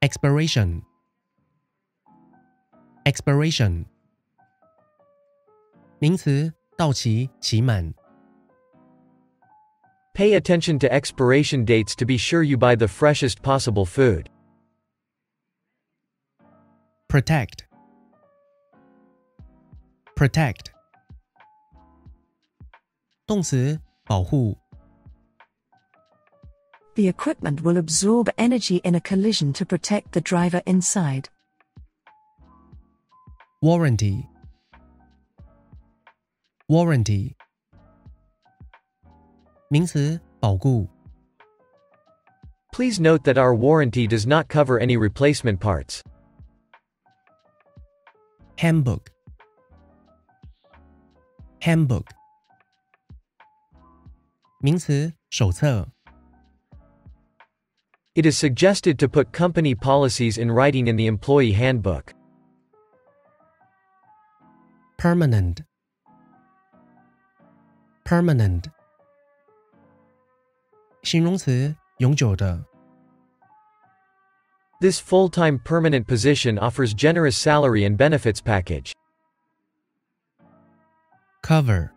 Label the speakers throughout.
Speaker 1: expiration expiration 名词，到期、期满。
Speaker 2: Pay attention to expiration dates to be sure you buy the freshest possible food.
Speaker 1: protect protect 动词，保护。
Speaker 3: The equipment will absorb energy in a collision to protect the driver inside.
Speaker 1: warranty warranty 名词，保固。
Speaker 2: Please note that our warranty does not cover any replacement parts.
Speaker 1: handbook handbook 名词，手册。
Speaker 2: It is suggested to put company policies in writing in the employee handbook.
Speaker 1: permanent permanent 形容词，永久的。
Speaker 2: This full-time permanent position offers generous salary and benefits package.
Speaker 1: cover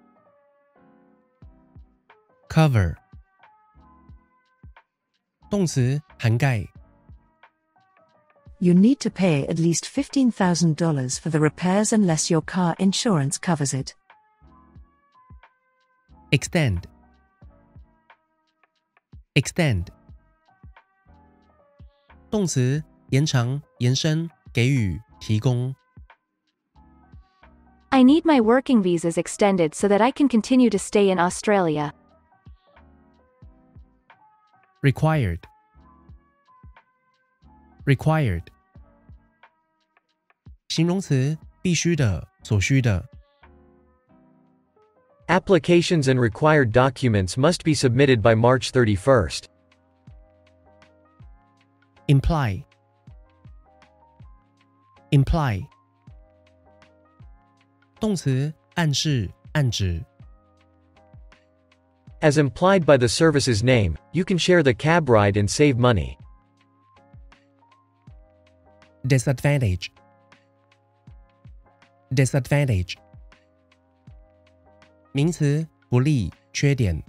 Speaker 1: cover 动词，涵盖。
Speaker 3: You need to pay at least $15,000 for the repairs unless your car insurance covers it.
Speaker 1: extend extend 动词，延长、延伸、给予、提供。
Speaker 4: I need my working visas extended so that I can continue to stay in Australia.
Speaker 1: required required 形容词，必须的、所需的。
Speaker 2: Applications and required documents must be submitted by March 31st.
Speaker 1: imply imply 动词，暗示、暗指。
Speaker 2: As implied by the service's name, you can share the cab ride and save money.
Speaker 1: disadvantage disadvantage 名词，不利、缺点。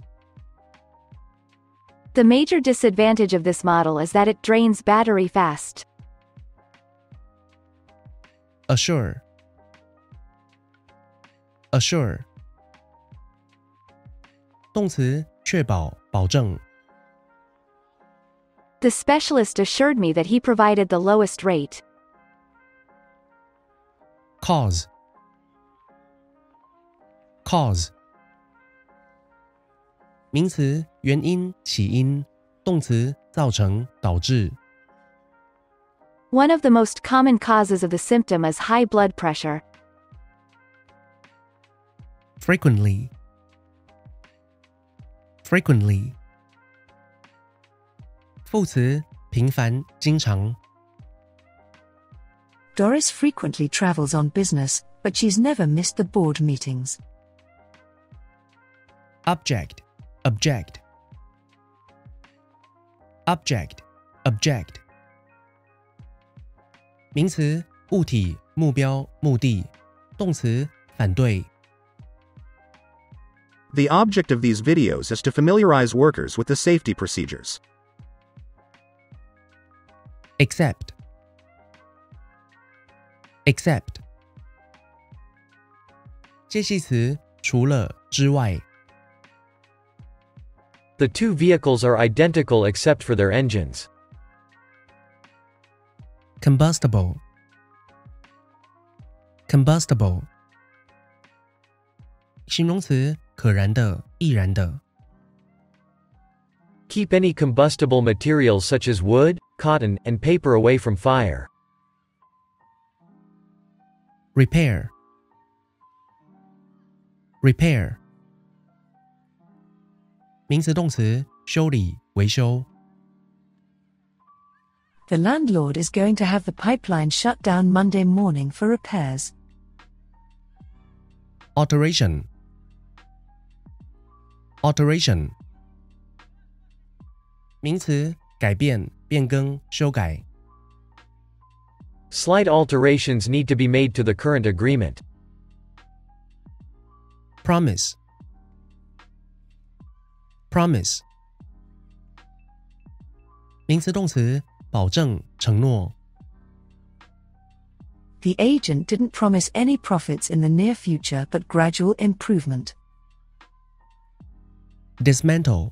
Speaker 4: The major disadvantage of this model is that it drains battery fast.
Speaker 1: assure assure 动词，确保、保证。
Speaker 4: The specialist assured me that he provided the lowest rate.
Speaker 1: cause cause 名词，原因、起因。动词，造成、导致。
Speaker 4: One of the most common causes of the symptom is high blood pressure.
Speaker 1: frequently frequently 副词，频繁、经常。
Speaker 3: Doris frequently travels on business, but she's never missed the board meetings.
Speaker 1: object object object object 名词，物体、目标、目的。动词，反对。
Speaker 5: The object of these videos is to familiarize workers with the safety procedures.
Speaker 1: except except 介系词，除了之外。
Speaker 2: The two vehicles are identical except for their engines.
Speaker 1: combustible combustible 形容词， 可燃的、易燃的。
Speaker 2: Keep any combustible materials such as wood, cotton, and paper away from fire.
Speaker 1: repair repair 名词动词，修理、维修。
Speaker 3: The landlord is going to have the pipeline shut down Monday morning for repairs.
Speaker 1: alteration alteration 名词，改变、变更、修改。
Speaker 2: Slight alterations need to be made to the current agreement.
Speaker 1: promise promise 名词动词保证承诺
Speaker 3: The agent didn't promise any profits in the near future but gradual improvement.
Speaker 1: dismantle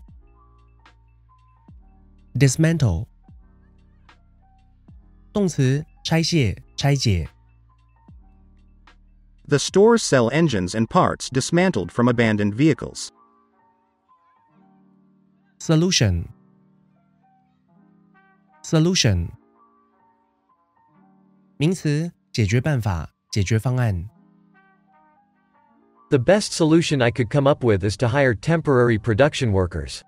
Speaker 1: dismantle 动词拆卸拆解
Speaker 5: The stores sell engines and parts dismantled from abandoned vehicles.
Speaker 1: solution solution 名词解决办法解决方案
Speaker 2: The best solution I could come up with is to hire temporary production workers.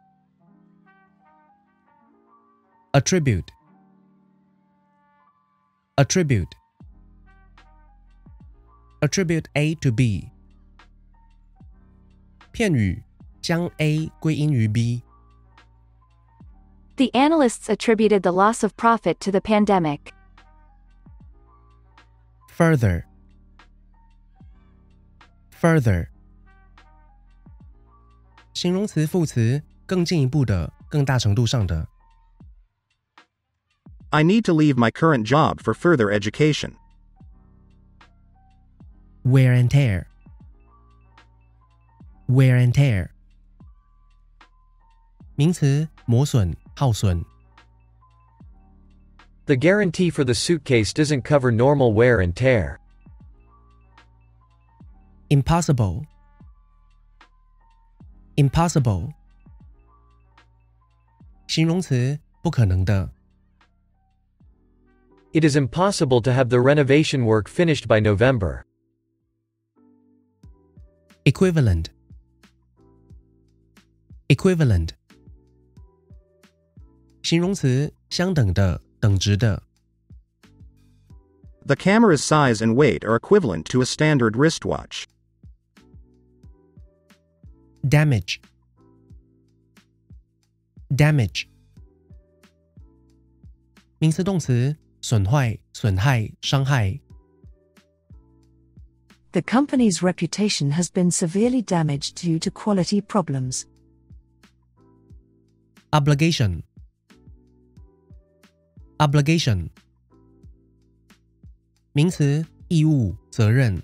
Speaker 1: attribute attribute attribute A to B 片语将 A 归因于 B
Speaker 4: The analysts attributed the loss of profit to the pandemic.
Speaker 1: further further 形容词副词更进一步的更大程度上的
Speaker 5: I need to leave my current job for further education.
Speaker 1: wear and tear wear and tear 名词磨损耗损
Speaker 2: The guarantee for the suitcase doesn't cover normal wear and tear.
Speaker 1: impossible impossible 形容词不可能的
Speaker 2: It is impossible to have the renovation work finished by November.
Speaker 1: equivalent equivalent 形容词相等的等值的
Speaker 5: The camera's size and weight are equivalent to a standard wristwatch.
Speaker 1: damage damage 名词动词损坏损害伤害
Speaker 3: The company's reputation has been severely damaged due to quality problems.
Speaker 1: obligation obligation 名词义务责任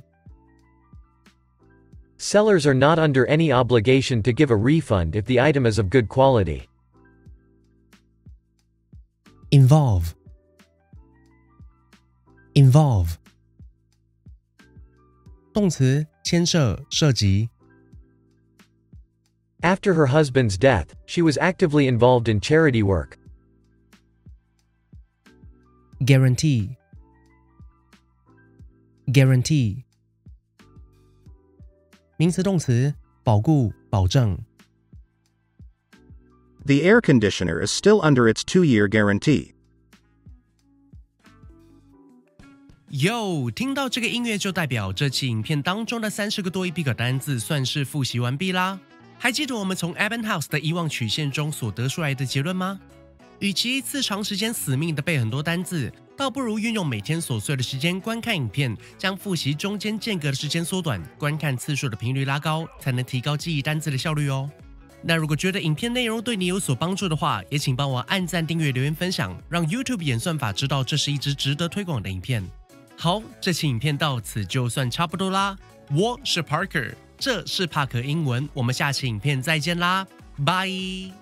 Speaker 2: Sellers are not under any obligation to give a refund if the item is of good quality.
Speaker 1: involve involve 动词牵涉涉及
Speaker 2: After her husband's death, she was actively involved in charity work.
Speaker 1: guarantee guarantee 名词动词保固保证
Speaker 5: The air conditioner is still under its two year guarantee.
Speaker 1: 哟，听到这个音乐就代表这期影片当中的三十个多一笔个单字算是复习完毕啦。还记得我们从 Evan House 的遗忘曲线中所得出来的结论吗？与其一次长时间死命的背很多单字，倒不如运用每天琐碎的时间观看影片，将复习中间间隔的时间缩短，观看次数的频率拉高，才能提高记忆单字的效率哦。那如果觉得影片内容对你有所帮助的话，也请帮我按赞、订阅、留言、分享，让 YouTube 演算法知道这是一支值得推广的影片。好，这期影片到此就算差不多啦。我是 Parker，这是帕克英文，我们下期影片再见啦，拜。